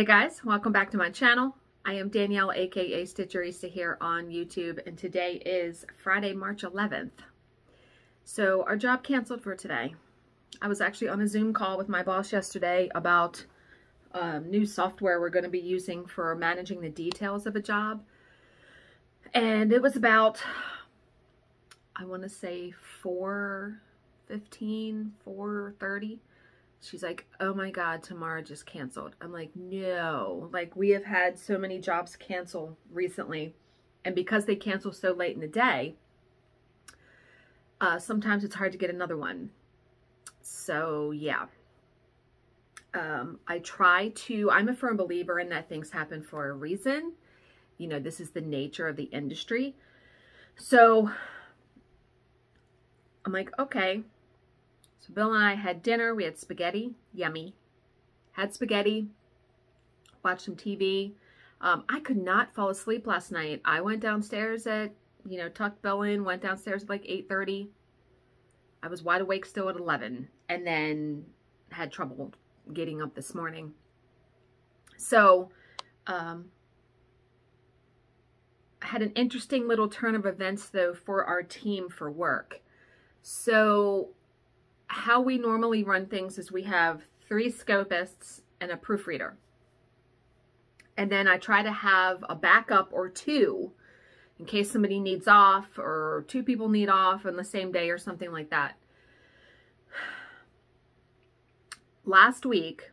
Hey guys, welcome back to my channel. I am Danielle, aka Stitcherista here on YouTube, and today is Friday, March 11th. So our job canceled for today. I was actually on a Zoom call with my boss yesterday about um, new software we're going to be using for managing the details of a job. And it was about, I want to say 4.15, 4.30 She's like, oh my God, tomorrow just canceled. I'm like, no. Like, we have had so many jobs cancel recently. And because they cancel so late in the day, uh, sometimes it's hard to get another one. So, yeah. Um, I try to, I'm a firm believer in that things happen for a reason. You know, this is the nature of the industry. So, I'm like, okay, Bill and I had dinner. We had spaghetti. Yummy. Had spaghetti. Watched some TV. Um, I could not fall asleep last night. I went downstairs at, you know, tucked Bill in, went downstairs at like 8.30. I was wide awake still at 11 and then had trouble getting up this morning. So, um, had an interesting little turn of events though for our team for work. So how we normally run things is we have three scopists and a proofreader. And then I try to have a backup or two in case somebody needs off or two people need off on the same day or something like that. Last week,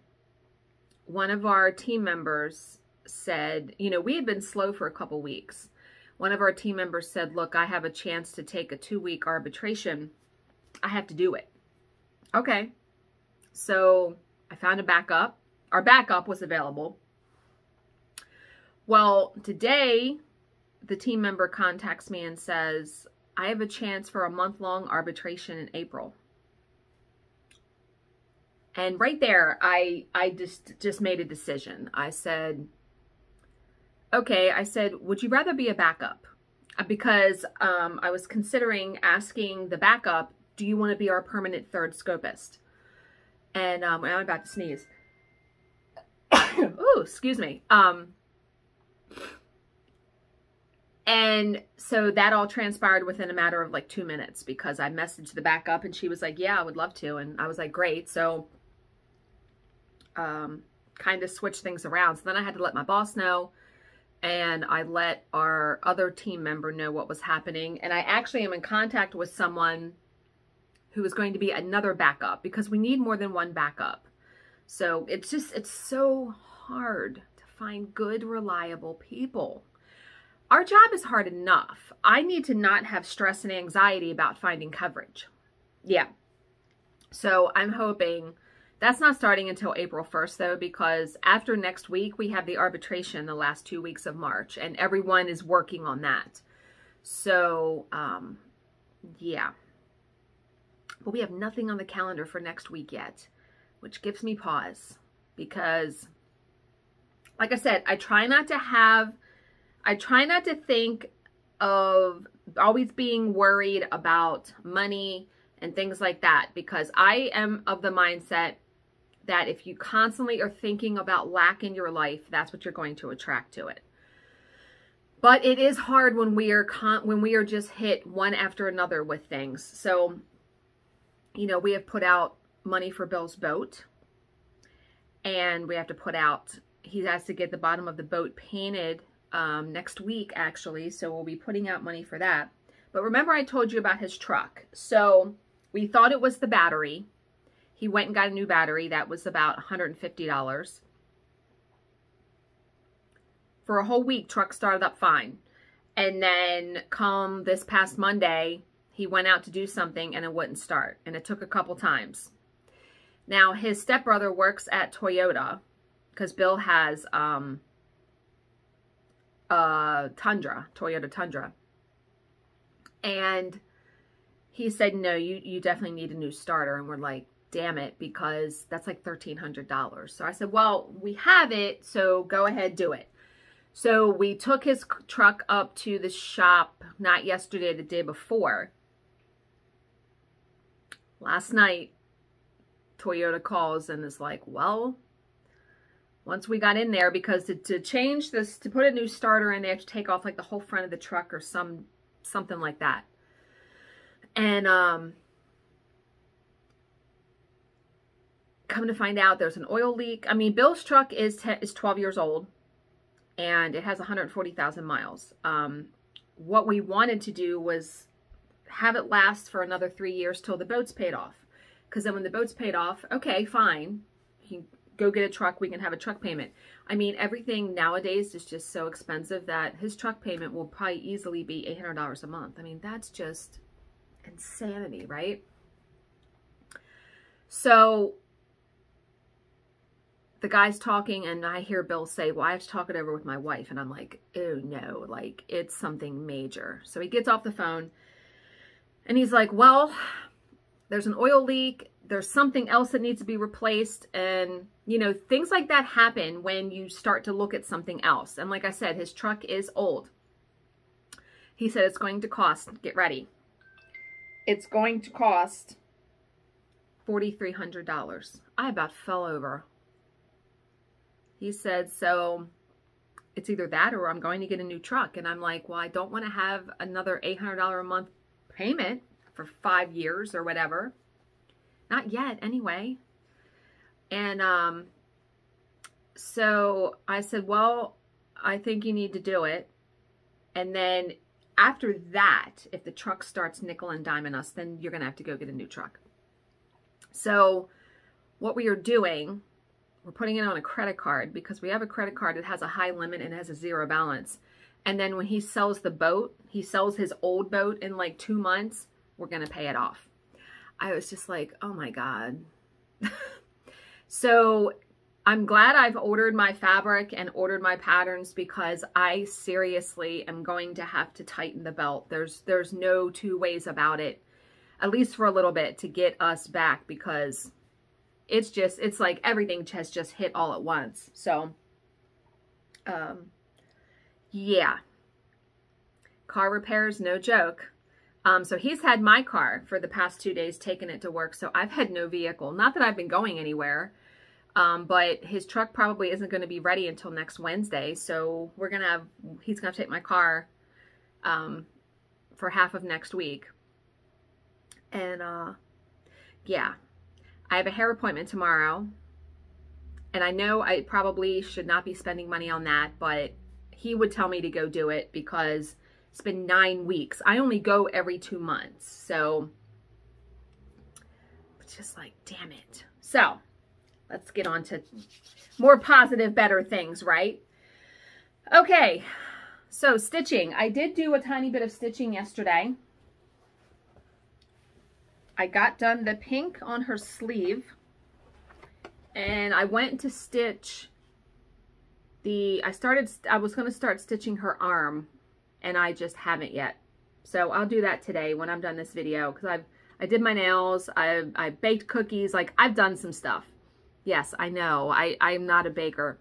one of our team members said, you know, we had been slow for a couple weeks. One of our team members said, look, I have a chance to take a two-week arbitration. I have to do it. Okay. So I found a backup. Our backup was available. Well, today the team member contacts me and says, I have a chance for a month-long arbitration in April. And right there, I I just just made a decision. I said, okay, I said, would you rather be a backup? Because um, I was considering asking the backup do you want to be our permanent third scopist? And um, I'm about to sneeze. oh, excuse me. Um, and so that all transpired within a matter of like two minutes because I messaged the backup and she was like, yeah, I would love to. And I was like, great. So um, kind of switched things around. So then I had to let my boss know and I let our other team member know what was happening. And I actually am in contact with someone who is going to be another backup because we need more than one backup. So it's just, it's so hard to find good, reliable people. Our job is hard enough. I need to not have stress and anxiety about finding coverage. Yeah. So I'm hoping that's not starting until April 1st though, because after next week, we have the arbitration the last two weeks of March and everyone is working on that. So, um, yeah but we have nothing on the calendar for next week yet, which gives me pause because, like I said, I try not to have, I try not to think of always being worried about money and things like that because I am of the mindset that if you constantly are thinking about lack in your life, that's what you're going to attract to it. But it is hard when we are con when we are just hit one after another with things. So you know, we have put out money for Bill's boat. And we have to put out, he has to get the bottom of the boat painted um, next week, actually. So we'll be putting out money for that. But remember I told you about his truck. So we thought it was the battery. He went and got a new battery. That was about $150. For a whole week, truck started up fine. And then come this past Monday, he went out to do something and it wouldn't start. And it took a couple times. Now, his stepbrother works at Toyota because Bill has um, a Tundra, Toyota Tundra. And he said, no, you, you definitely need a new starter. And we're like, damn it, because that's like $1,300. So I said, well, we have it, so go ahead, do it. So we took his truck up to the shop, not yesterday, the day before. Last night, Toyota calls and is like, well, once we got in there, because to, to change this, to put a new starter in, they have to take off like the whole front of the truck or some something like that. And um, come to find out, there's an oil leak. I mean, Bill's truck is is 12 years old, and it has 140,000 miles. Um, what we wanted to do was have it last for another three years till the boat's paid off. Because then when the boat's paid off, okay, fine. You go get a truck, we can have a truck payment. I mean, everything nowadays is just so expensive that his truck payment will probably easily be $800 a month. I mean, that's just insanity, right? So the guy's talking and I hear Bill say, well, I have to talk it over with my wife. And I'm like, oh no, like it's something major. So he gets off the phone and he's like, well, there's an oil leak. There's something else that needs to be replaced. And, you know, things like that happen when you start to look at something else. And like I said, his truck is old. He said it's going to cost, get ready. It's going to cost $4,300. I about fell over. He said, so it's either that or I'm going to get a new truck. And I'm like, well, I don't want to have another $800 a month payment for five years or whatever. Not yet, anyway. And um, so I said, well, I think you need to do it. And then after that, if the truck starts nickel and diming us, then you're going to have to go get a new truck. So what we are doing, we're putting it on a credit card because we have a credit card that has a high limit and has a zero balance. And then when he sells the boat, he sells his old boat in like two months, we're going to pay it off. I was just like, oh my God. so I'm glad I've ordered my fabric and ordered my patterns because I seriously am going to have to tighten the belt. There's, there's no two ways about it, at least for a little bit to get us back because it's just, it's like everything has just hit all at once. So, um, yeah. Car repairs, no joke. Um, so he's had my car for the past two days, taking it to work. So I've had no vehicle. Not that I've been going anywhere, um, but his truck probably isn't going to be ready until next Wednesday. So we're going to have, he's going to take my car um, for half of next week. And uh, yeah, I have a hair appointment tomorrow. And I know I probably should not be spending money on that, but he would tell me to go do it because it's been nine weeks. I only go every two months. So it's just like, damn it. So let's get on to more positive, better things, right? Okay. So stitching. I did do a tiny bit of stitching yesterday. I got done the pink on her sleeve and I went to stitch the, I started, I was going to start stitching her arm and I just haven't yet. So I'll do that today when I'm done this video because I've, I did my nails, I, I baked cookies, like I've done some stuff. Yes, I know, I, I'm not a baker.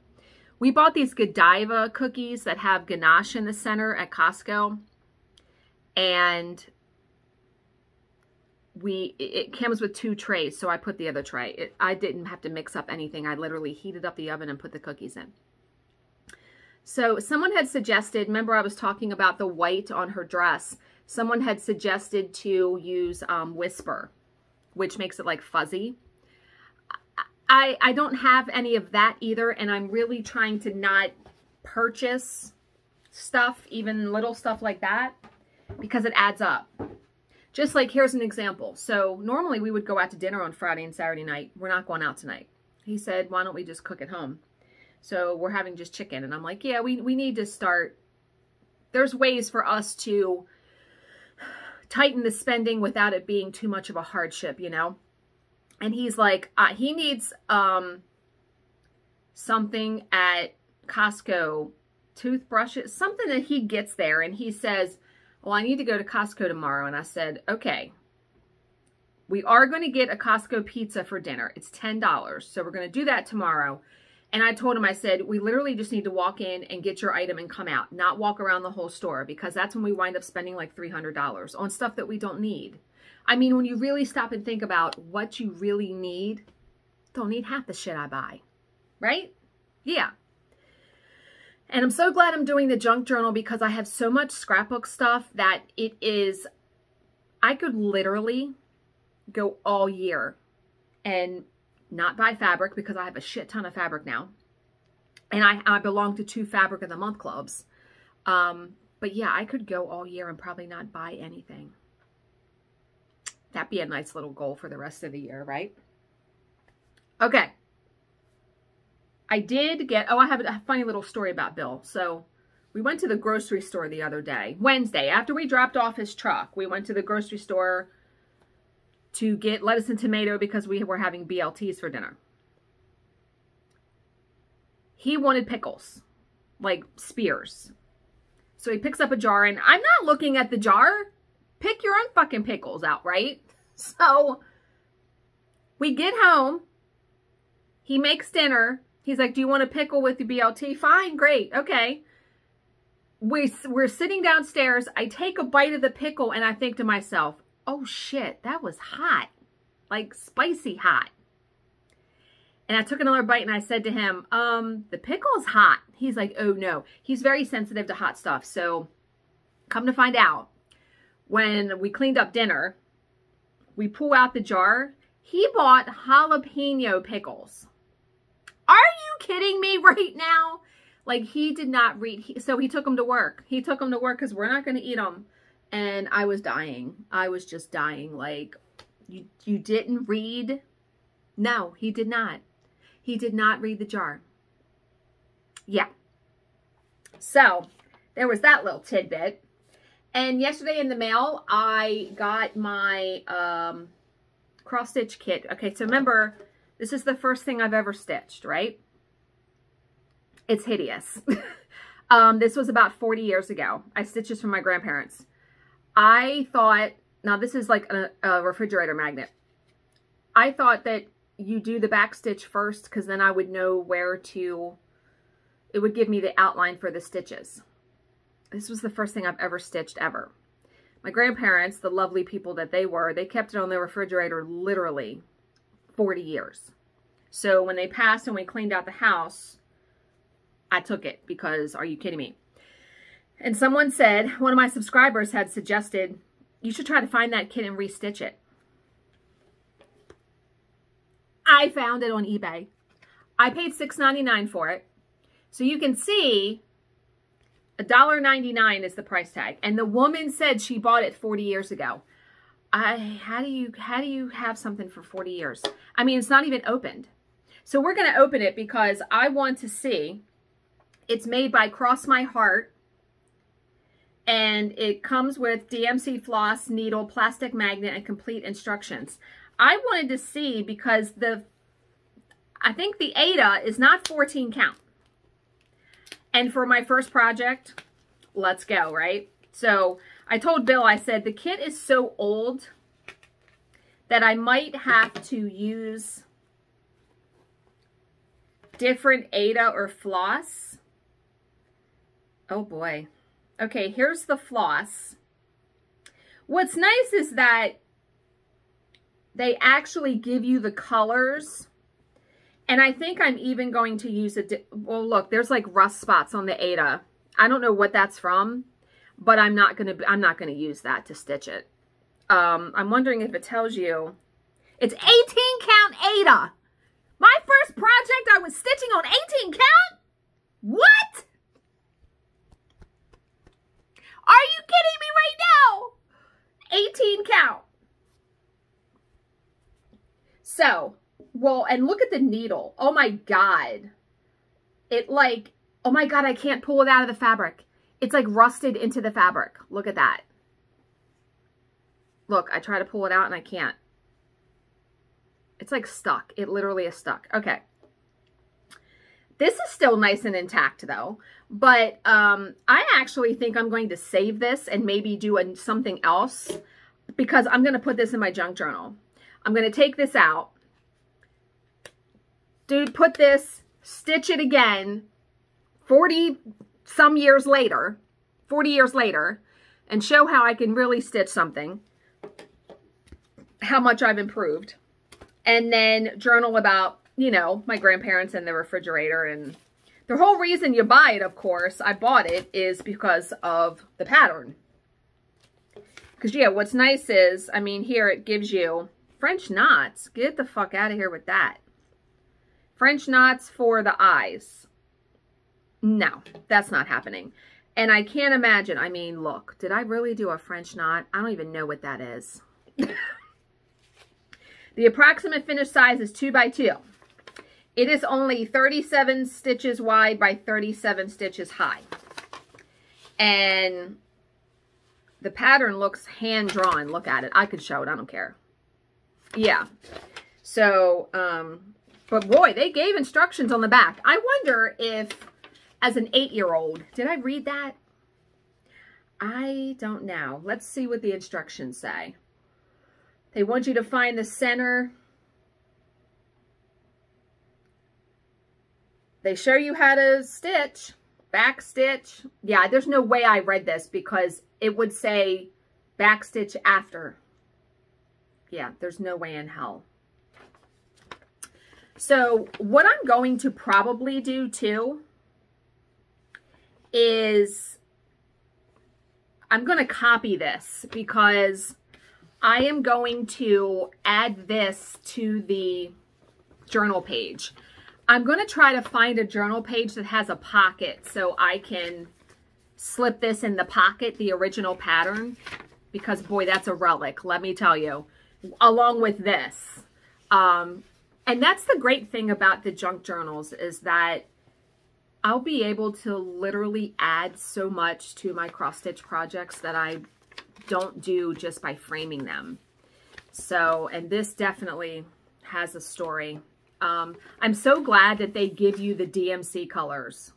We bought these Godiva cookies that have ganache in the center at Costco. And we it comes with two trays so i put the other tray it, i didn't have to mix up anything i literally heated up the oven and put the cookies in so someone had suggested, remember I was talking about the white on her dress. Someone had suggested to use um, Whisper, which makes it like fuzzy. I, I don't have any of that either, and I'm really trying to not purchase stuff, even little stuff like that, because it adds up. Just like, here's an example. So normally we would go out to dinner on Friday and Saturday night. We're not going out tonight. He said, why don't we just cook at home? So we're having just chicken. And I'm like, yeah, we, we need to start. There's ways for us to tighten the spending without it being too much of a hardship, you know? And he's like, uh, he needs um, something at Costco, toothbrushes, something that he gets there. And he says, well, I need to go to Costco tomorrow. And I said, okay, we are going to get a Costco pizza for dinner. It's $10. So we're going to do that tomorrow. And I told him, I said, we literally just need to walk in and get your item and come out, not walk around the whole store because that's when we wind up spending like $300 on stuff that we don't need. I mean, when you really stop and think about what you really need, don't need half the shit I buy, right? Yeah. And I'm so glad I'm doing the junk journal because I have so much scrapbook stuff that it is, I could literally go all year and not buy fabric because I have a shit ton of fabric now. And I, I belong to two fabric of the month clubs. Um, but yeah, I could go all year and probably not buy anything. That'd be a nice little goal for the rest of the year, right? Okay. I did get, oh, I have a funny little story about Bill. So we went to the grocery store the other day, Wednesday, after we dropped off his truck. We went to the grocery store to get lettuce and tomato because we were having BLTs for dinner. He wanted pickles, like spears. So he picks up a jar and I'm not looking at the jar. Pick your own fucking pickles out, right? So we get home. He makes dinner. He's like, do you want a pickle with the BLT? Fine, great, okay. We, we're sitting downstairs. I take a bite of the pickle and I think to myself, oh shit, that was hot. Like spicy hot. And I took another bite and I said to him, um, the pickle's hot. He's like, oh no. He's very sensitive to hot stuff. So come to find out, when we cleaned up dinner, we pull out the jar. He bought jalapeno pickles. Are you kidding me right now? Like he did not read. He, so he took them to work. He took them to work because we're not going to eat them. And I was dying. I was just dying. Like you, you didn't read. No, he did not. He did not read the jar. Yeah. So there was that little tidbit. And yesterday in the mail, I got my um, cross stitch kit. Okay, so remember, this is the first thing I've ever stitched, right? It's hideous. um, this was about 40 years ago. I stitched this from my grandparents. I thought, now this is like a, a refrigerator magnet. I thought that you do the back stitch first because then I would know where to, it would give me the outline for the stitches. This was the first thing I've ever stitched ever. My grandparents, the lovely people that they were, they kept it on their refrigerator literally 40 years. So when they passed and we cleaned out the house, I took it because are you kidding me? And someone said, one of my subscribers had suggested, you should try to find that kit and restitch it. I found it on eBay. I paid $6.99 for it. So you can see $1.99 is the price tag. And the woman said she bought it 40 years ago. I how do you how do you have something for 40 years? I mean, it's not even opened. So we're going to open it because I want to see. It's made by Cross My Heart. And it comes with DMC floss, needle, plastic magnet, and complete instructions. I wanted to see because the, I think the Aida is not 14 count. And for my first project, let's go, right? So I told Bill, I said, the kit is so old that I might have to use different Aida or floss. Oh boy. Okay, here's the floss. What's nice is that they actually give you the colors. And I think I'm even going to use it. Well, look, there's like rust spots on the Aida. I don't know what that's from, but I'm not going to, I'm not going to use that to stitch it. Um, I'm wondering if it tells you it's 18 count Aida. My first project, I was stitching on 18 count? What? Are you kidding me right now? 18 count. So, well, and look at the needle. Oh my God. It like, oh my God, I can't pull it out of the fabric. It's like rusted into the fabric. Look at that. Look, I try to pull it out and I can't. It's like stuck. It literally is stuck. Okay. This is still nice and intact though, but um, I actually think I'm going to save this and maybe do a, something else because I'm going to put this in my junk journal. I'm going to take this out, dude, put this, stitch it again 40 some years later, 40 years later, and show how I can really stitch something, how much I've improved, and then journal about, you know, my grandparents and the refrigerator and The whole reason you buy it, of course, I bought it, is because of the pattern. Because, yeah, what's nice is, I mean, here it gives you French knots. Get the fuck out of here with that. French knots for the eyes. No, that's not happening. And I can't imagine. I mean, look, did I really do a French knot? I don't even know what that is. the approximate finish size is 2 by 2 It is only 37 stitches wide by 37 stitches high. And the pattern looks hand-drawn. Look at it. I could show it. I don't care. Yeah. So, um, but boy, they gave instructions on the back. I wonder if as an eight-year-old. Did I read that? I don't know. Let's see what the instructions say. They want you to find the center. They show you how to stitch, back stitch. Yeah, there's no way I read this because it would say back stitch after. Yeah, there's no way in hell. So what I'm going to probably do too is I'm going to copy this because I am going to add this to the journal page. I'm going to try to find a journal page that has a pocket so I can slip this in the pocket, the original pattern, because boy, that's a relic, let me tell you, along with this. Um, and that's the great thing about the junk journals is that I'll be able to literally add so much to my cross stitch projects that I don't do just by framing them. So, and this definitely has a story. Um, I'm so glad that they give you the DMC colors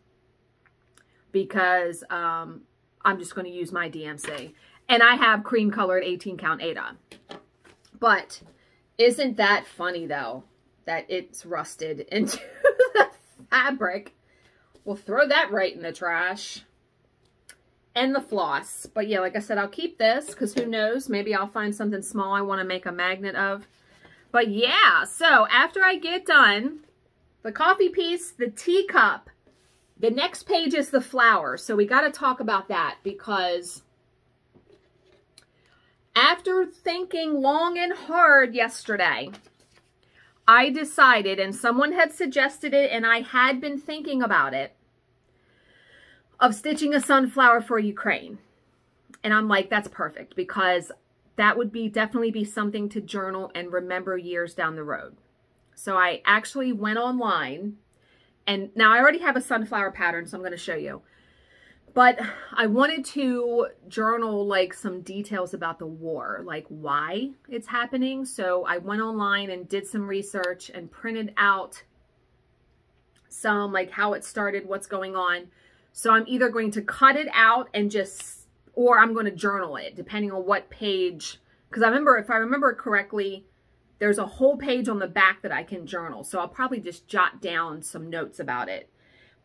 because um, I'm just going to use my DMC. And I have cream colored 18 count Aida. But isn't that funny though, that it's rusted into the fabric We'll throw that right in the trash. And the floss. But yeah, like I said, I'll keep this because who knows? Maybe I'll find something small I want to make a magnet of. But yeah, so after I get done, the coffee piece, the teacup, the next page is the flower. So we got to talk about that because after thinking long and hard yesterday, I decided, and someone had suggested it, and I had been thinking about it, of stitching a sunflower for Ukraine. And I'm like, that's perfect because that would be definitely be something to journal and remember years down the road. So I actually went online and now I already have a sunflower pattern, so I'm going to show you. But I wanted to journal like some details about the war, like why it's happening. So I went online and did some research and printed out some like how it started, what's going on. So I'm either going to cut it out and just, or I'm going to journal it depending on what page. Because I remember, if I remember correctly, there's a whole page on the back that I can journal. So I'll probably just jot down some notes about it.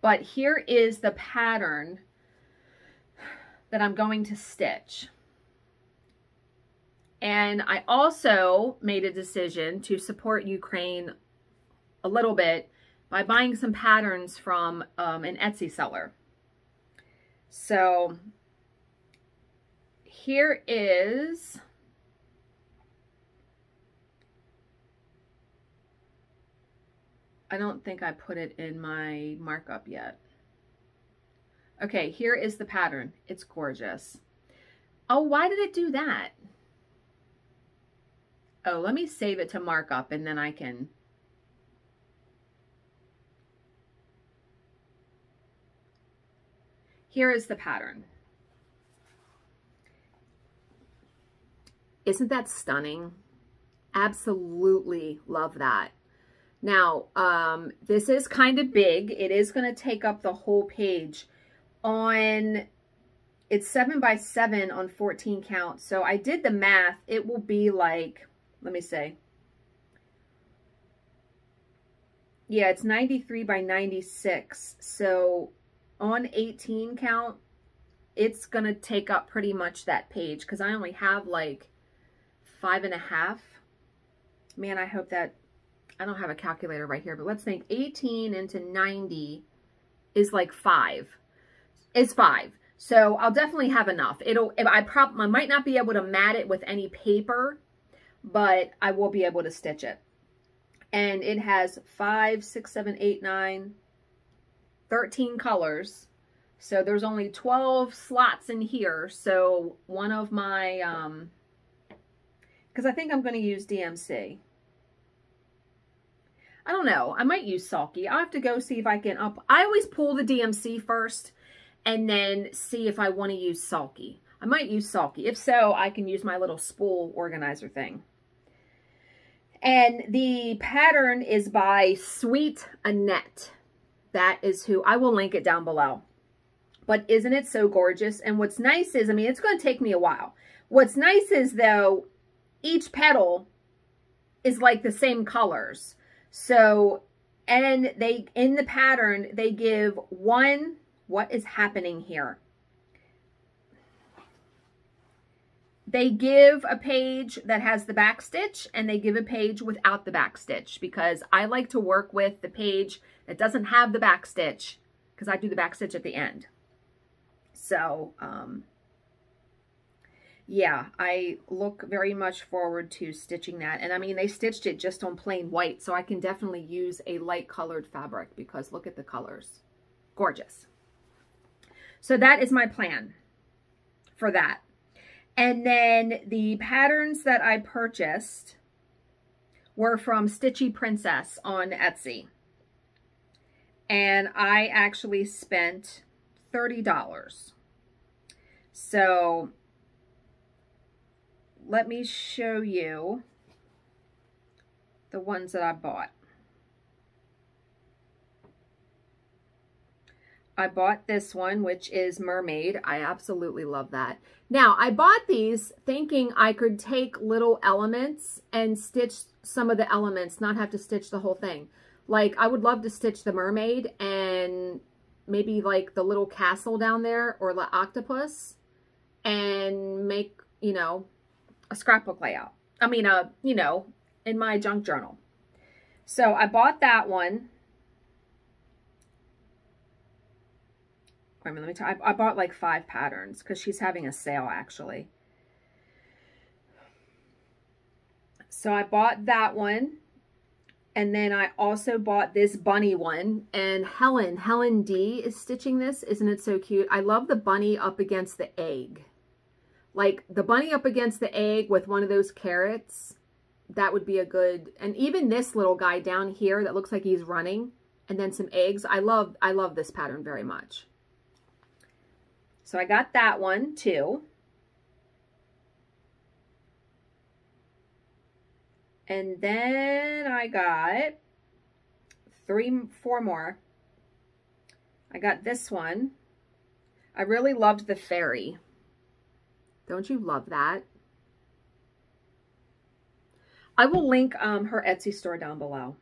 But here is the pattern that I'm going to stitch. And I also made a decision to support Ukraine a little bit by buying some patterns from um, an Etsy seller. So here is I don't think I put it in my markup yet. Okay, here is the pattern. It's gorgeous. Oh, why did it do that? Oh, let me save it to markup and then I can... Here is the pattern. Isn't that stunning? Absolutely love that. Now, um, this is kind of big. It is going to take up the whole page on, it's 7 by 7 on 14 count. So I did the math. It will be like, let me say. Yeah, it's 93 by 96. So on 18 count, it's going to take up pretty much that page because I only have like five and a half. Man, I hope that, I don't have a calculator right here, but let's think 18 into 90 is like five. Is five. So I'll definitely have enough. It'll, I prob, I might not be able to mat it with any paper, but I will be able to stitch it. And it has five, six, seven, eight, nine, 13 colors. So there's only 12 slots in here. So one of my, um, because I think I'm going to use DMC. I don't know. I might use Sulky. I'll have to go see if I can up. I always pull the DMC first and then see if I want to use Sulky. I might use Sulky. If so, I can use my little spool organizer thing. And the pattern is by Sweet Annette. That is who, I will link it down below. But isn't it so gorgeous? And what's nice is, I mean, it's going to take me a while. What's nice is, though, each petal is like the same colors. So, and they, in the pattern, they give one, what is happening here? They give a page that has the back stitch and they give a page without the back stitch because I like to work with the page that doesn't have the back stitch because I do the back stitch at the end. So, um, yeah, I look very much forward to stitching that. And I mean, they stitched it just on plain white, so I can definitely use a light colored fabric because look at the colors. Gorgeous. So that is my plan for that. And then the patterns that I purchased were from Stitchy Princess on Etsy. And I actually spent $30. So let me show you the ones that I bought. I bought this one, which is Mermaid. I absolutely love that. Now, I bought these thinking I could take little elements and stitch some of the elements, not have to stitch the whole thing. Like, I would love to stitch the mermaid and maybe like the little castle down there or the octopus and make, you know, a scrapbook layout. I mean, uh, you know, in my junk journal. So I bought that one. Wait a minute, let me tell I, I bought like five patterns because she's having a sale actually. So I bought that one. And then I also bought this bunny one. And Helen, Helen D is stitching this. Isn't it so cute? I love the bunny up against the egg. Like the bunny up against the egg with one of those carrots. That would be a good... And even this little guy down here that looks like he's running. And then some eggs. I love, I love this pattern very much. So I got that one too. And then I got three, four more. I got this one. I really loved the fairy. Don't you love that? I will link um, her Etsy store down below.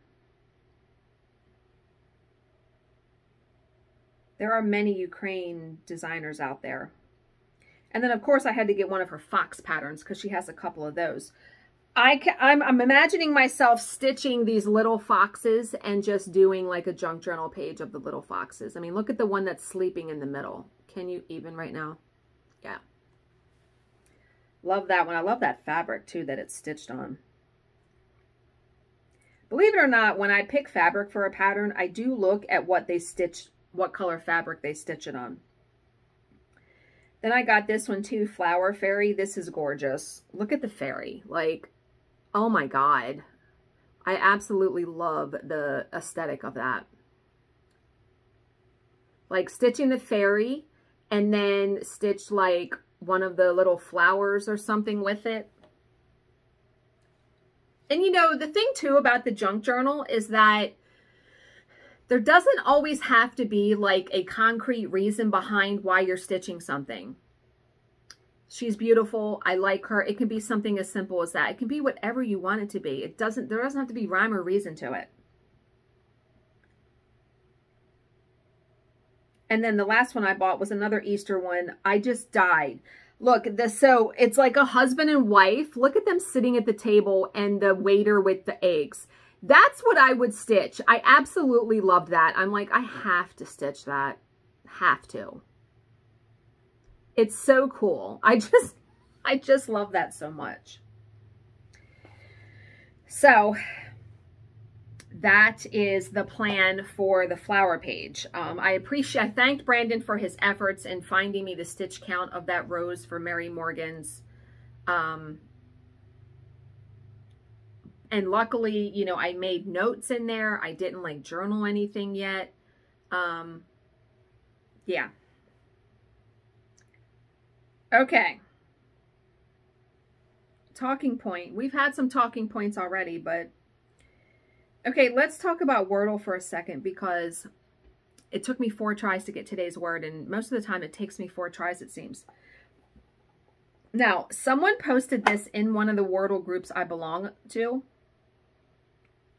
There are many Ukraine designers out there. And then, of course, I had to get one of her fox patterns because she has a couple of those. I can, I'm, I'm imagining myself stitching these little foxes and just doing like a junk journal page of the little foxes. I mean, look at the one that's sleeping in the middle. Can you even right now? Yeah. Love that one. I love that fabric too that it's stitched on. Believe it or not, when I pick fabric for a pattern, I do look at what they stitch, what color fabric they stitch it on. Then I got this one too, Flower Fairy. This is gorgeous. Look at the fairy. Like, Oh my God. I absolutely love the aesthetic of that. Like stitching the fairy and then stitch like one of the little flowers or something with it. And you know, the thing too about the junk journal is that there doesn't always have to be like a concrete reason behind why you're stitching something. She's beautiful. I like her. It can be something as simple as that. It can be whatever you want it to be. It doesn't, there doesn't have to be rhyme or reason to it. And then the last one I bought was another Easter one. I just died. Look, this so it's like a husband and wife. Look at them sitting at the table and the waiter with the eggs. That's what I would stitch. I absolutely loved that. I'm like, I have to stitch that. Have to. It's so cool. I just, I just love that so much. So that is the plan for the flower page. Um, I appreciate, I thanked Brandon for his efforts in finding me the stitch count of that rose for Mary Morgan's. Um, and luckily, you know, I made notes in there. I didn't like journal anything yet. Um, yeah. Okay. Talking point. We've had some talking points already, but okay, let's talk about Wordle for a second because it took me four tries to get today's word, and most of the time it takes me four tries, it seems. Now, someone posted this in one of the Wordle groups I belong to,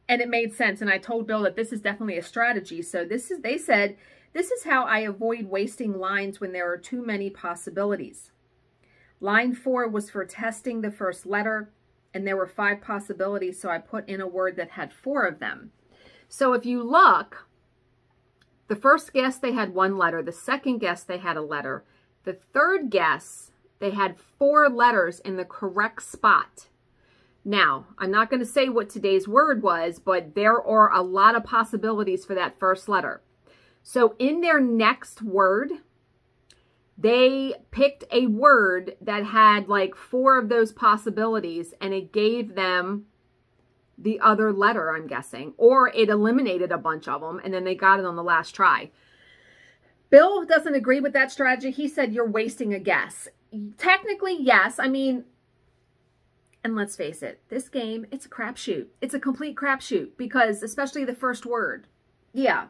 and it made sense. And I told Bill that this is definitely a strategy. So this is, they said, this is how I avoid wasting lines when there are too many possibilities. Line four was for testing the first letter, and there were five possibilities, so I put in a word that had four of them. So if you look, the first guess they had one letter, the second guess they had a letter, the third guess they had four letters in the correct spot. Now, I'm not going to say what today's word was, but there are a lot of possibilities for that first letter. So in their next word, they picked a word that had like four of those possibilities and it gave them the other letter, I'm guessing, or it eliminated a bunch of them and then they got it on the last try. Bill doesn't agree with that strategy. He said you're wasting a guess. Technically, yes. I mean, and let's face it, this game, it's a crapshoot. It's a complete crapshoot because especially the first word. Yeah.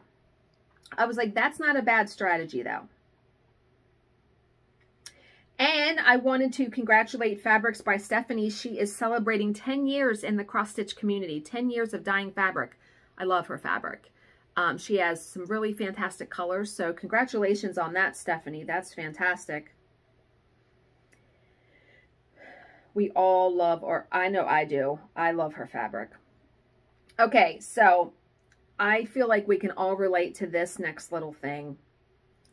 I was like, that's not a bad strategy though. And I wanted to congratulate Fabrics by Stephanie. She is celebrating 10 years in the cross-stitch community, 10 years of dyeing fabric. I love her fabric. Um, she has some really fantastic colors, so congratulations on that, Stephanie. That's fantastic. We all love, or I know I do, I love her fabric. Okay, so I feel like we can all relate to this next little thing.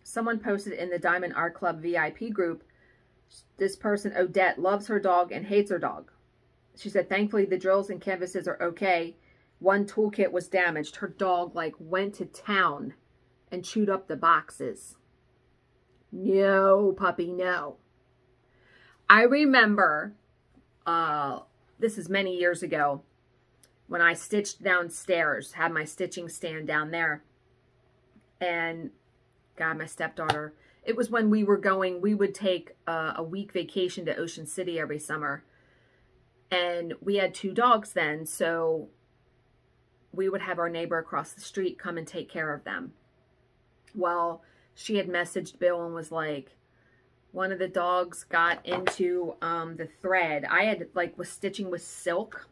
Someone posted in the Diamond Art Club VIP group this person, Odette, loves her dog and hates her dog. She said, thankfully, the drills and canvases are okay. One toolkit was damaged. Her dog, like, went to town and chewed up the boxes. No, puppy, no. I remember, uh, this is many years ago, when I stitched downstairs, had my stitching stand down there. And, God, my stepdaughter it was when we were going, we would take uh, a week vacation to Ocean City every summer. And we had two dogs then, so we would have our neighbor across the street come and take care of them. Well, she had messaged Bill and was like, one of the dogs got into um, the thread. I had, like, was stitching with silk.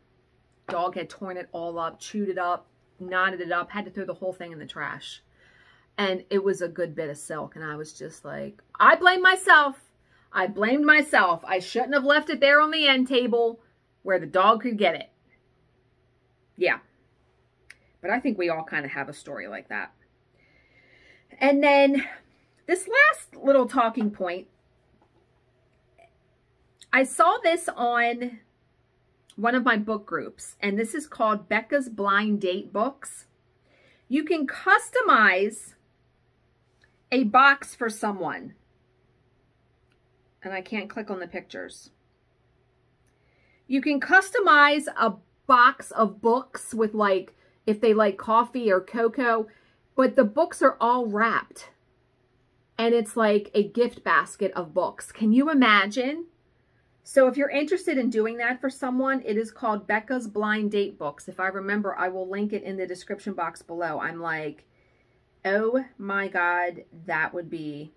Dog had torn it all up, chewed it up, knotted it up, had to throw the whole thing in the trash and it was a good bit of silk. And I was just like, I blame myself. I blamed myself. I shouldn't have left it there on the end table where the dog could get it. Yeah. But I think we all kind of have a story like that. And then this last little talking point, I saw this on one of my book groups, and this is called Becca's Blind Date Books. You can customize a box for someone. And I can't click on the pictures. You can customize a box of books with like, if they like coffee or cocoa, but the books are all wrapped. And it's like a gift basket of books. Can you imagine? So if you're interested in doing that for someone, it is called Becca's Blind Date Books. If I remember, I will link it in the description box below. I'm like, Oh my God, that would be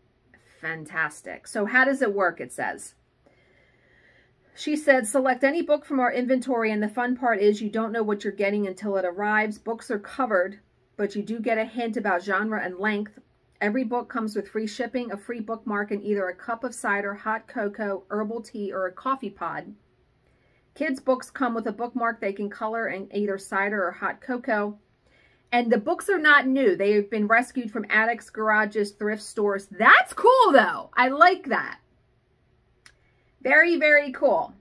fantastic. So how does it work, it says. She said, select any book from our inventory, and the fun part is you don't know what you're getting until it arrives. Books are covered, but you do get a hint about genre and length. Every book comes with free shipping, a free bookmark, and either a cup of cider, hot cocoa, herbal tea, or a coffee pod. Kids' books come with a bookmark they can color in either cider or hot cocoa. And the books are not new. They've been rescued from attics, garages, thrift stores. That's cool, though. I like that. Very, very cool.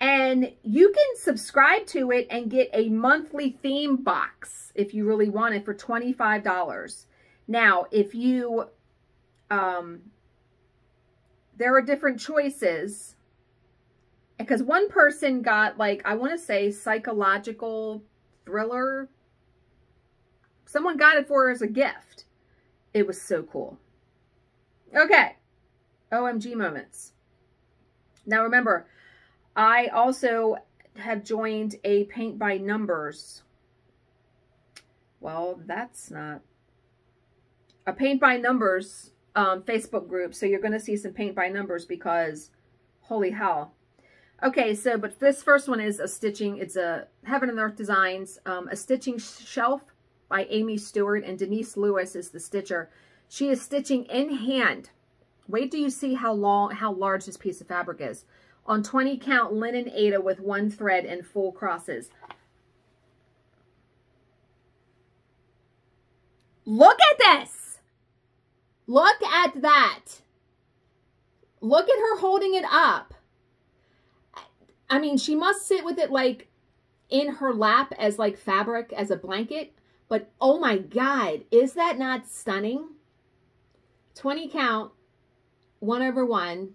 And you can subscribe to it and get a monthly theme box if you really want it for $25. Now, if you, um, there are different choices because one person got like, I want to say psychological thriller. Someone got it for her as a gift. It was so cool. Okay. OMG moments. Now remember, I also have joined a paint by numbers. Well, that's not a paint by numbers um, Facebook group. So you're going to see some paint by numbers because holy hell. Okay, so, but this first one is a stitching. It's a Heaven and Earth Designs, um, a stitching shelf by Amy Stewart and Denise Lewis is the stitcher. She is stitching in hand. Wait till you see how long, how large this piece of fabric is. On 20 count linen Aida with one thread and full crosses. Look at this. Look at that. Look at her holding it up. I mean, she must sit with it like in her lap as like fabric, as a blanket. But oh my God, is that not stunning? 20 count, one over one.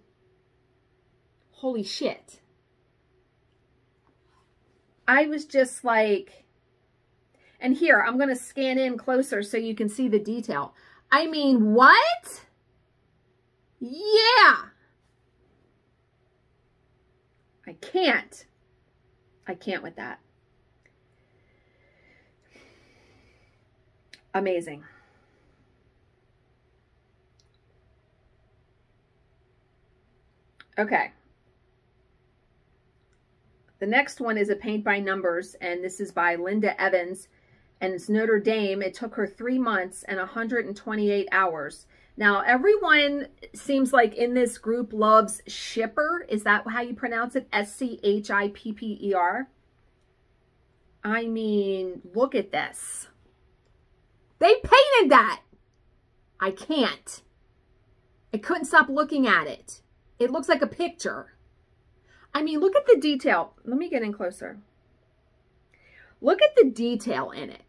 Holy shit. I was just like, and here, I'm going to scan in closer so you can see the detail. I mean, what? Yeah. I can't. I can't with that. Amazing. Okay. The next one is a paint by numbers, and this is by Linda Evans, and it's Notre Dame. It took her three months and 128 hours. Now, everyone seems like in this group loves Schipper. Is that how you pronounce it? S-C-H-I-P-P-E-R. I mean, look at this. They painted that. I can't. I couldn't stop looking at it. It looks like a picture. I mean, look at the detail. Let me get in closer. Look at the detail in it.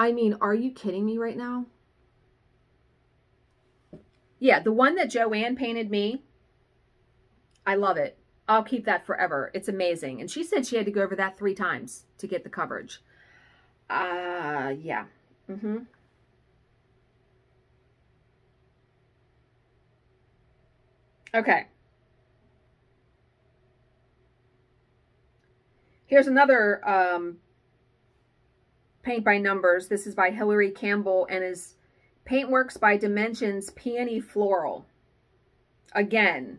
I mean, are you kidding me right now? Yeah, the one that Joanne painted me, I love it. I'll keep that forever. It's amazing. And she said she had to go over that three times to get the coverage. Uh, yeah. Mm-hmm. Okay. Here's another um, paint by numbers. This is by Hilary Campbell and is Paintworks by Dimensions Peony Floral. Again,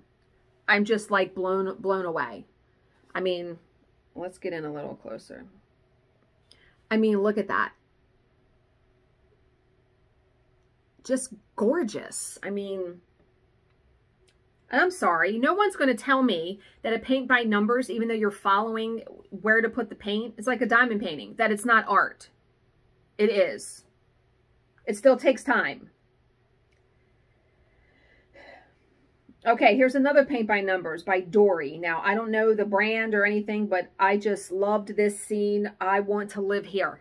I'm just like blown blown away. I mean, let's get in a little closer. I mean, look at that. Just gorgeous. I mean, I'm sorry. No one's going to tell me that a paint by numbers, even though you're following where to put the paint, it's like a diamond painting, that it's not art. It is. It still takes time. Okay, here's another paint by numbers by Dory. Now, I don't know the brand or anything, but I just loved this scene. I want to live here.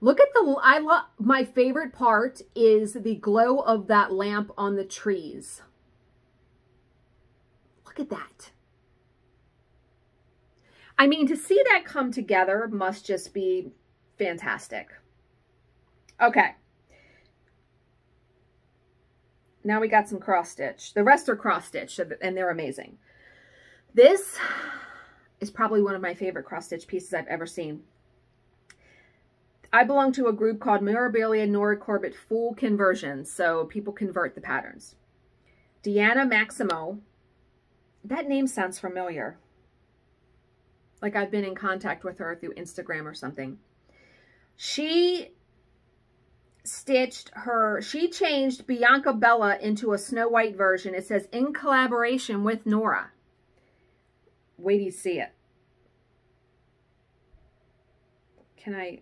Look at the, I love, my favorite part is the glow of that lamp on the trees. Look at that. I mean, to see that come together must just be fantastic. Okay. Now we got some cross stitch. The rest are cross stitch and they're amazing. This is probably one of my favorite cross stitch pieces I've ever seen. I belong to a group called Mirabilia Nora Corbett Full Conversion, so people convert the patterns. Deanna Maximo, that name sounds familiar. Like I've been in contact with her through Instagram or something. She stitched her, she changed Bianca Bella into a Snow White version. It says, in collaboration with Nora. Wait till you see it. Can I?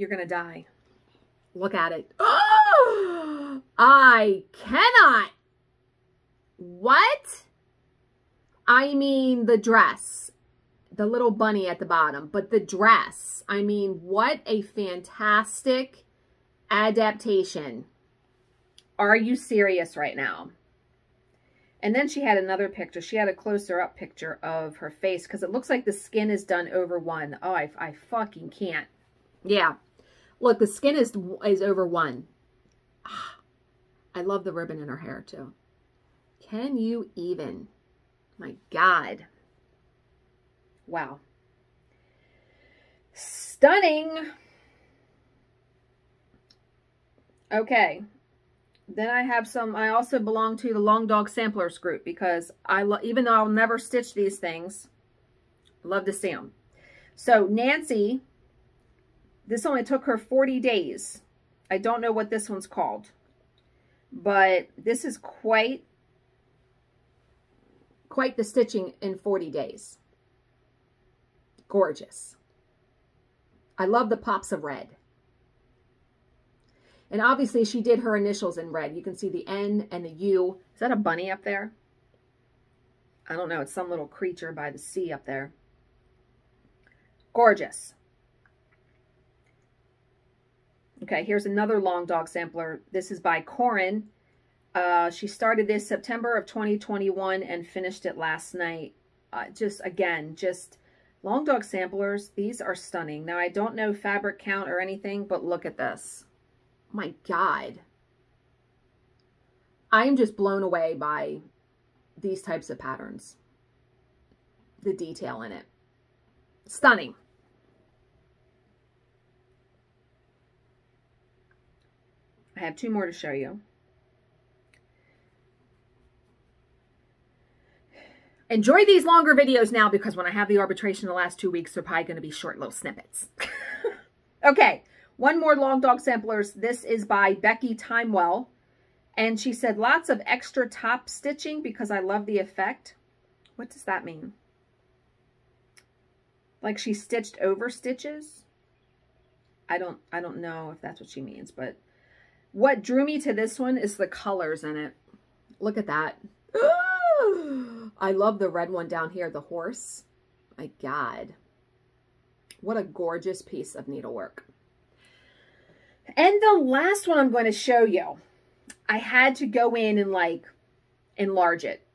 You're going to die. Look at it. Oh, I cannot. What? I mean the dress. The little bunny at the bottom. But the dress. I mean, what a fantastic adaptation. Are you serious right now? And then she had another picture. She had a closer up picture of her face because it looks like the skin is done over one. Oh, I, I fucking can't. Yeah. Look, the skin is, is over one. I love the ribbon in her hair too. Can you even? My God. Wow. Stunning. Okay. Then I have some, I also belong to the Long Dog Samplers group because I, love, even though I'll never stitch these things, love to see them. So Nancy, this only took her 40 days. I don't know what this one's called, but this is quite, quite the stitching in 40 days. Gorgeous. I love the pops of red. And obviously she did her initials in red. You can see the N and the U. Is that a bunny up there? I don't know. It's some little creature by the sea up there. Gorgeous. Okay, here's another long dog sampler. This is by Corin. Uh, she started this September of 2021 and finished it last night. Uh, just, again, just long dog samplers. These are stunning. Now, I don't know fabric count or anything, but look at this my God. I'm just blown away by these types of patterns. The detail in it. Stunning. I have two more to show you. Enjoy these longer videos now because when I have the arbitration the last two weeks, they're probably going to be short little snippets. okay, one more Long Dog Samplers. This is by Becky Timewell. And she said, lots of extra top stitching because I love the effect. What does that mean? Like she stitched over stitches? I don't, I don't know if that's what she means, but what drew me to this one is the colors in it. Look at that. I love the red one down here, the horse. My God. What a gorgeous piece of needlework. And the last one I'm going to show you, I had to go in and like enlarge it.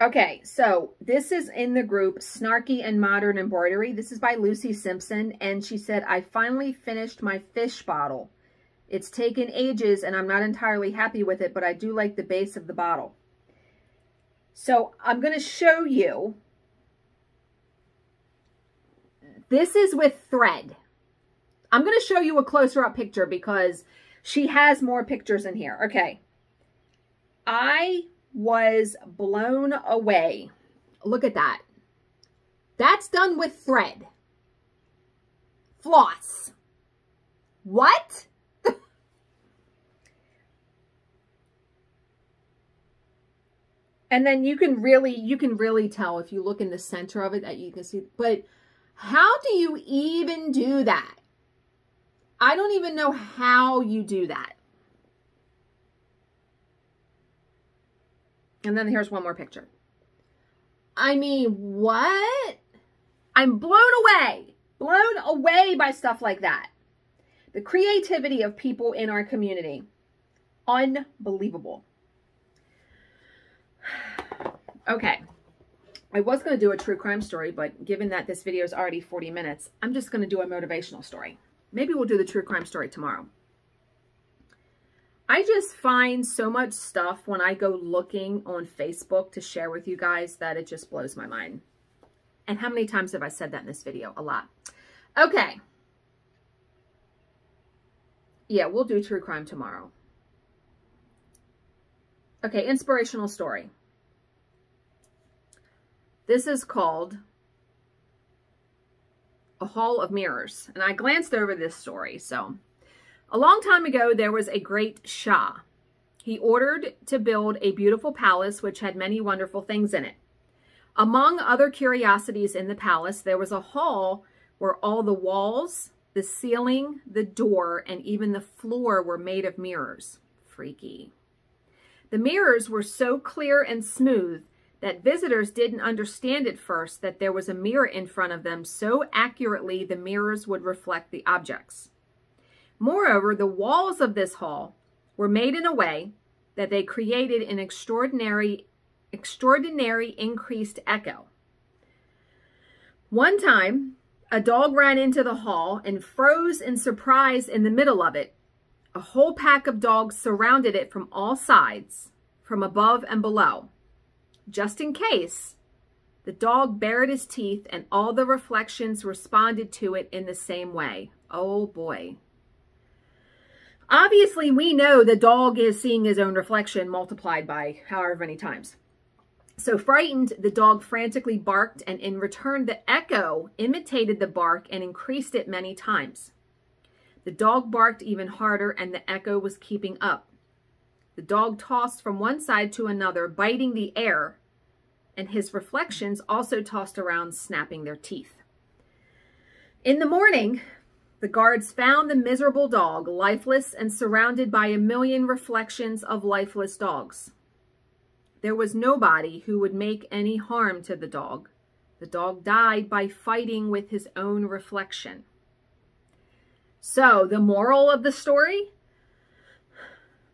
Okay, so this is in the group Snarky and Modern Embroidery. This is by Lucy Simpson, and she said, I finally finished my fish bottle. It's taken ages, and I'm not entirely happy with it, but I do like the base of the bottle. So I'm going to show you. This is with thread. I'm going to show you a closer up picture because she has more pictures in here. Okay. I was blown away. Look at that. That's done with thread. Floss. What? and then you can really, you can really tell if you look in the center of it that you can see, but how do you even do that? I don't even know how you do that. And then here's one more picture. I mean, what? I'm blown away, blown away by stuff like that. The creativity of people in our community. Unbelievable. Okay. I was going to do a true crime story, but given that this video is already 40 minutes, I'm just going to do a motivational story. Maybe we'll do the true crime story tomorrow. I just find so much stuff when I go looking on Facebook to share with you guys that it just blows my mind. And how many times have I said that in this video? A lot. Okay. Yeah, we'll do true crime tomorrow. Okay, inspirational story. This is called a hall of mirrors. And I glanced over this story. So a long time ago, there was a great Shah. he ordered to build a beautiful palace which had many wonderful things in it. Among other curiosities in the palace, there was a hall where all the walls, the ceiling, the door, and even the floor were made of mirrors. Freaky. The mirrors were so clear and smooth that visitors didn't understand at first that there was a mirror in front of them so accurately the mirrors would reflect the objects. Moreover, the walls of this hall were made in a way that they created an extraordinary, extraordinary increased echo. One time, a dog ran into the hall and froze in surprise in the middle of it. A whole pack of dogs surrounded it from all sides, from above and below. Just in case, the dog bared his teeth and all the reflections responded to it in the same way. Oh boy. Obviously, we know the dog is seeing his own reflection multiplied by however many times. So frightened, the dog frantically barked, and in return, the echo imitated the bark and increased it many times. The dog barked even harder, and the echo was keeping up. The dog tossed from one side to another, biting the air, and his reflections also tossed around, snapping their teeth. In the morning, the guards found the miserable dog, lifeless and surrounded by a million reflections of lifeless dogs. There was nobody who would make any harm to the dog. The dog died by fighting with his own reflection. So, the moral of the story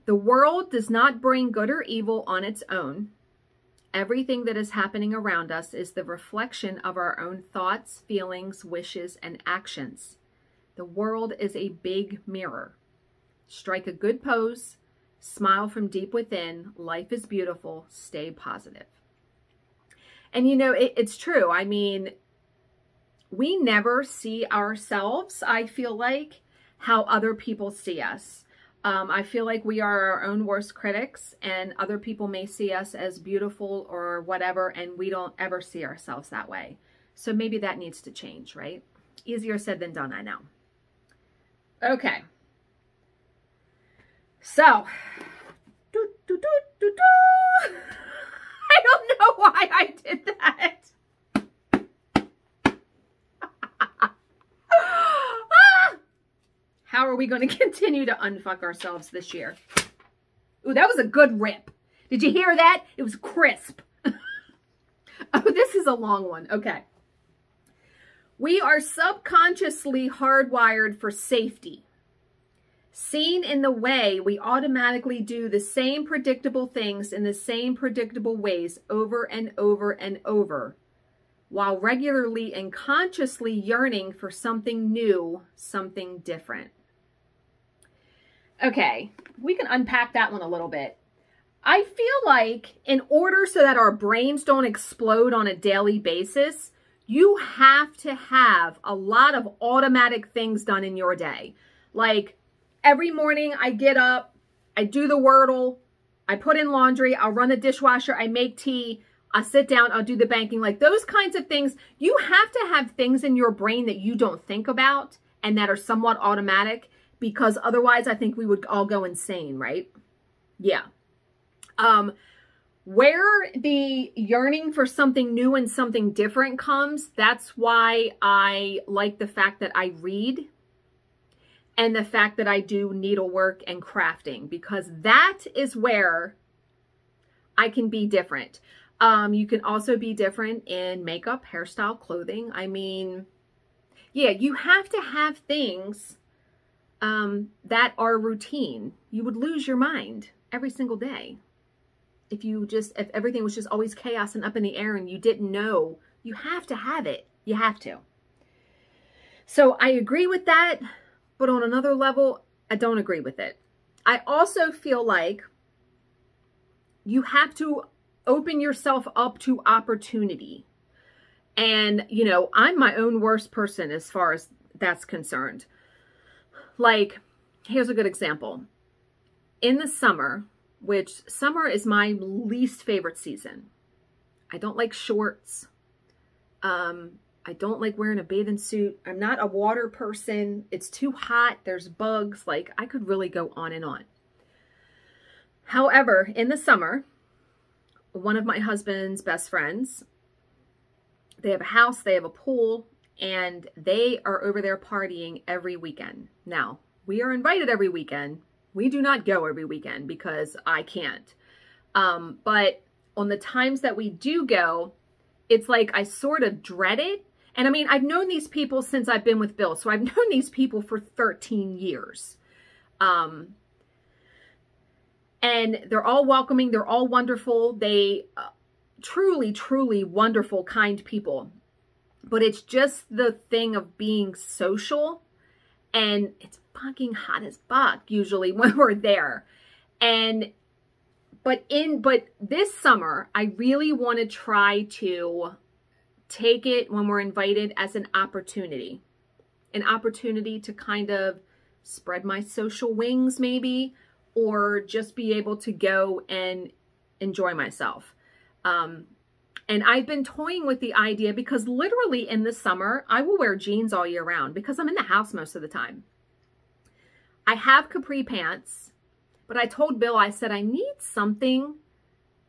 the world does not bring good or evil on its own. Everything that is happening around us is the reflection of our own thoughts, feelings, wishes, and actions. The world is a big mirror. Strike a good pose, smile from deep within. Life is beautiful. Stay positive. And you know, it, it's true. I mean, we never see ourselves, I feel like, how other people see us. Um, I feel like we are our own worst critics and other people may see us as beautiful or whatever and we don't ever see ourselves that way. So maybe that needs to change, right? Easier said than done, I know. Okay. So. I don't know why I did that. How are we going to continue to unfuck ourselves this year? Ooh, that was a good rip. Did you hear that? It was crisp. oh, this is a long one. Okay. We are subconsciously hardwired for safety. Seen in the way we automatically do the same predictable things in the same predictable ways over and over and over, while regularly and consciously yearning for something new, something different. Okay, we can unpack that one a little bit. I feel like in order so that our brains don't explode on a daily basis, you have to have a lot of automatic things done in your day. Like every morning I get up, I do the Wordle, I put in laundry, I'll run the dishwasher, I make tea, I sit down, I'll do the banking. Like those kinds of things, you have to have things in your brain that you don't think about and that are somewhat automatic because otherwise I think we would all go insane, right? Yeah. Um, where the yearning for something new and something different comes, that's why I like the fact that I read and the fact that I do needlework and crafting because that is where I can be different. Um, you can also be different in makeup, hairstyle, clothing. I mean, yeah, you have to have things um, that are routine. You would lose your mind every single day. If you just, if everything was just always chaos and up in the air and you didn't know, you have to have it. You have to. So I agree with that, but on another level, I don't agree with it. I also feel like you have to open yourself up to opportunity. And, you know, I'm my own worst person as far as that's concerned. Like, here's a good example. In the summer, which summer is my least favorite season. I don't like shorts. Um, I don't like wearing a bathing suit. I'm not a water person. It's too hot. There's bugs. Like, I could really go on and on. However, in the summer, one of my husband's best friends, they have a house, they have a pool, and they are over there partying every weekend. Now, we are invited every weekend. We do not go every weekend because I can't. Um, but on the times that we do go, it's like I sort of dread it. And I mean, I've known these people since I've been with Bill. So I've known these people for 13 years. Um, and they're all welcoming. They're all wonderful. They uh, truly, truly wonderful, kind people. But it's just the thing of being social and it's fucking hot as fuck usually when we're there. And but in but this summer, I really want to try to take it when we're invited as an opportunity. An opportunity to kind of spread my social wings maybe or just be able to go and enjoy myself. Um, and I've been toying with the idea because literally in the summer, I will wear jeans all year round because I'm in the house most of the time. I have capri pants, but I told Bill, I said, I need something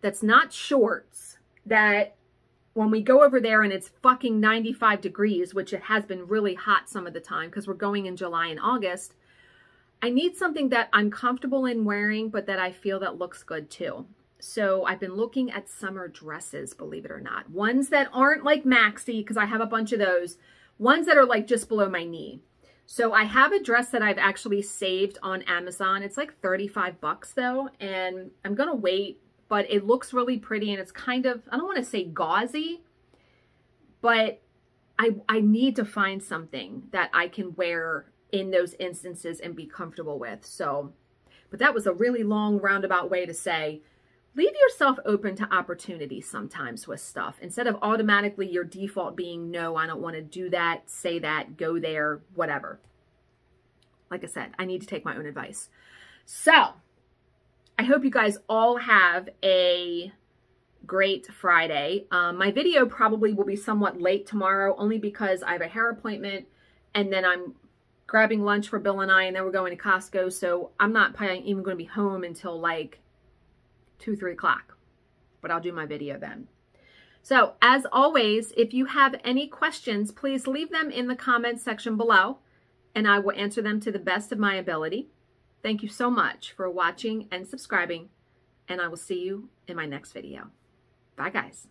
that's not shorts that when we go over there and it's fucking 95 degrees, which it has been really hot some of the time because we're going in July and August, I need something that I'm comfortable in wearing, but that I feel that looks good too. So I've been looking at summer dresses, believe it or not. Ones that aren't like maxi, because I have a bunch of those. Ones that are like just below my knee. So I have a dress that I've actually saved on Amazon. It's like 35 bucks though, and I'm to wait, but it looks really pretty and it's kind of, I don't want to say gauzy, but I, I need to find something that I can wear in those instances and be comfortable with. So, but that was a really long roundabout way to say, leave yourself open to opportunities sometimes with stuff instead of automatically your default being, no, I don't want to do that, say that, go there, whatever. Like I said, I need to take my own advice. So I hope you guys all have a great Friday. Um, my video probably will be somewhat late tomorrow only because I have a hair appointment and then I'm grabbing lunch for Bill and I, and then we're going to Costco. So I'm not probably even going to be home until like 2, 3 o'clock. But I'll do my video then. So as always, if you have any questions, please leave them in the comments section below, and I will answer them to the best of my ability. Thank you so much for watching and subscribing, and I will see you in my next video. Bye, guys.